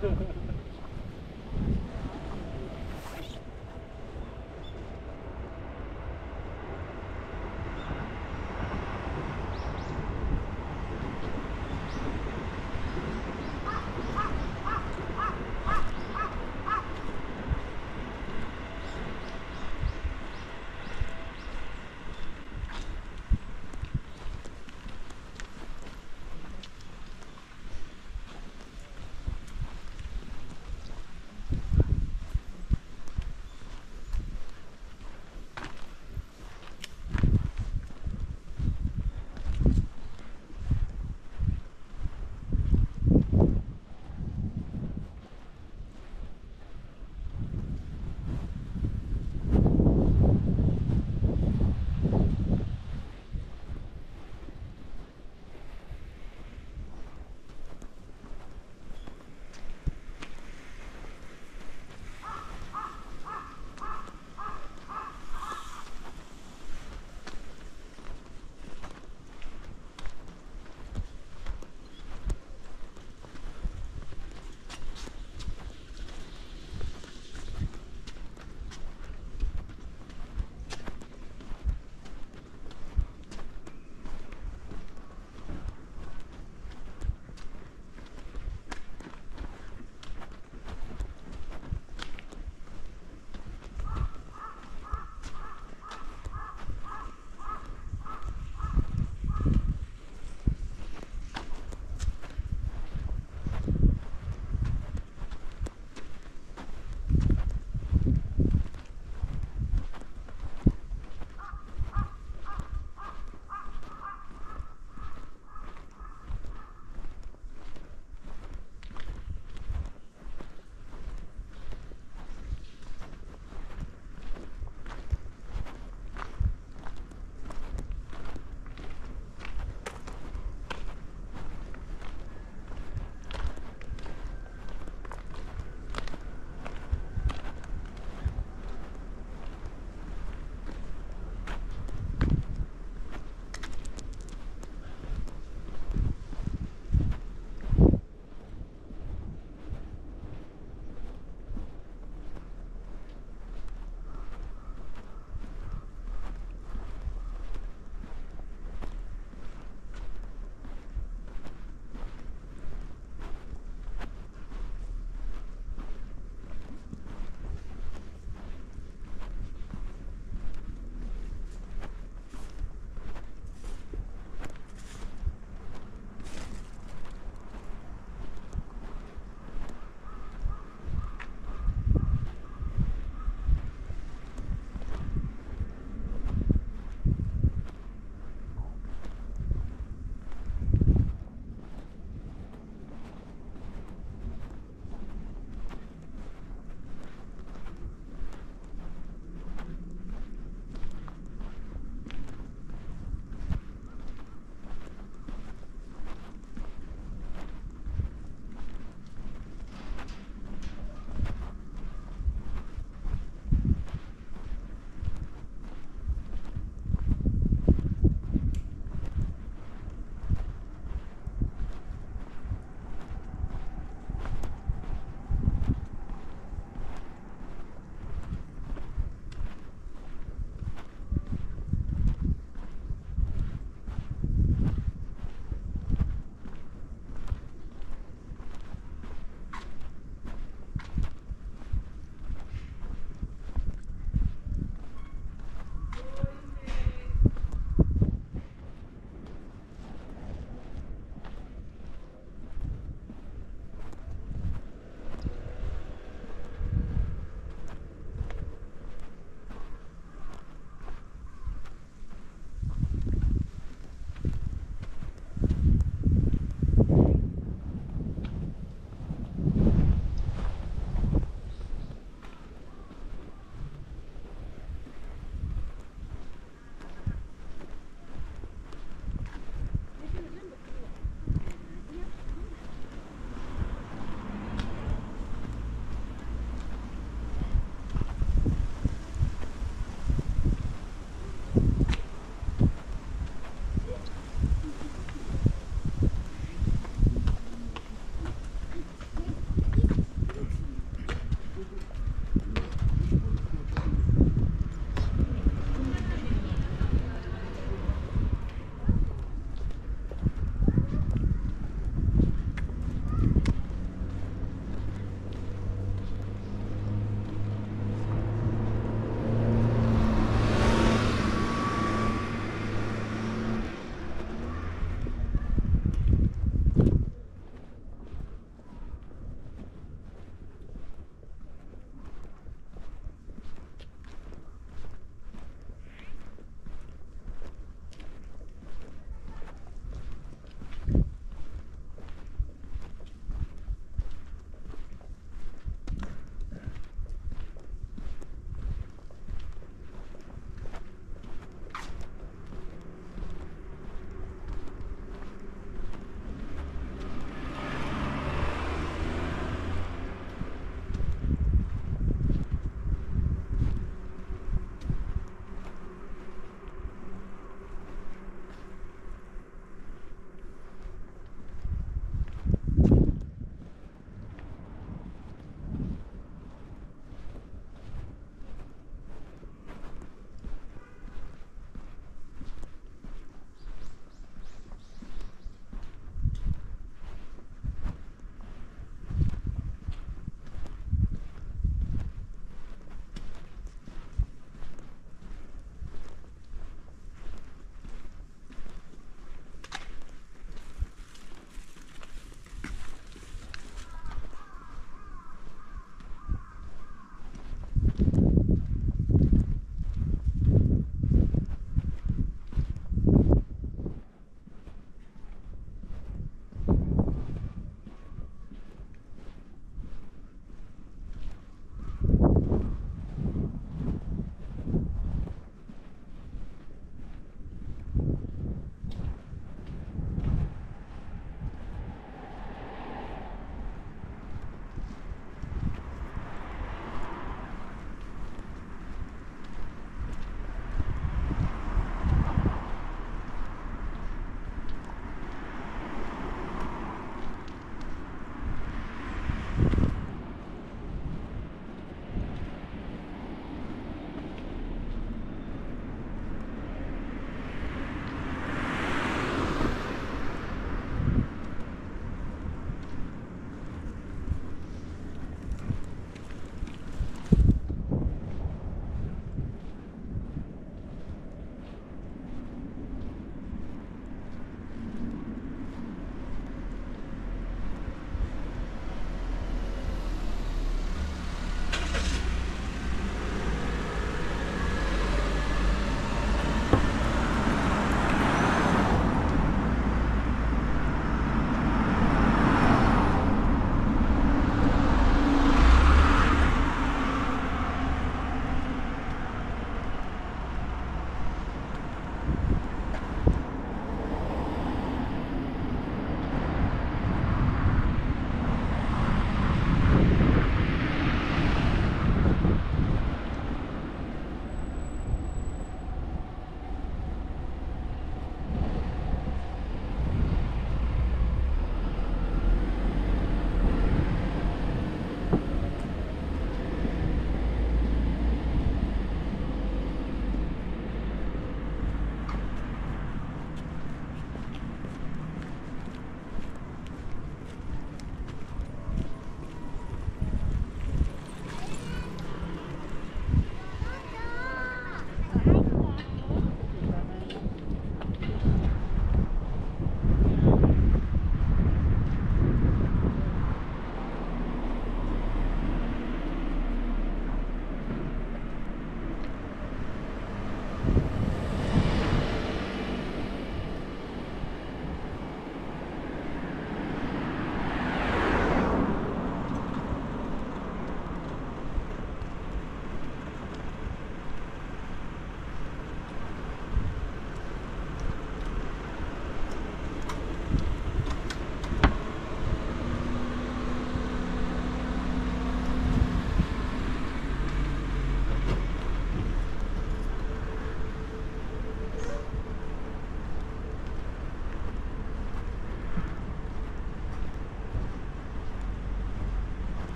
Thank you.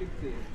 Sixty.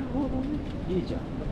るほどね。いいじゃん。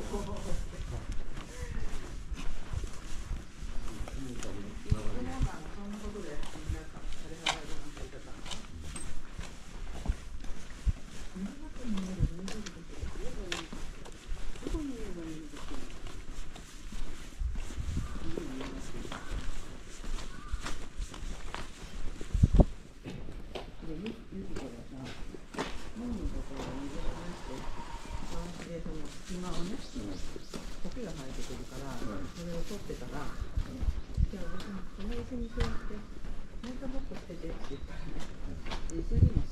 Oh, Isso aí,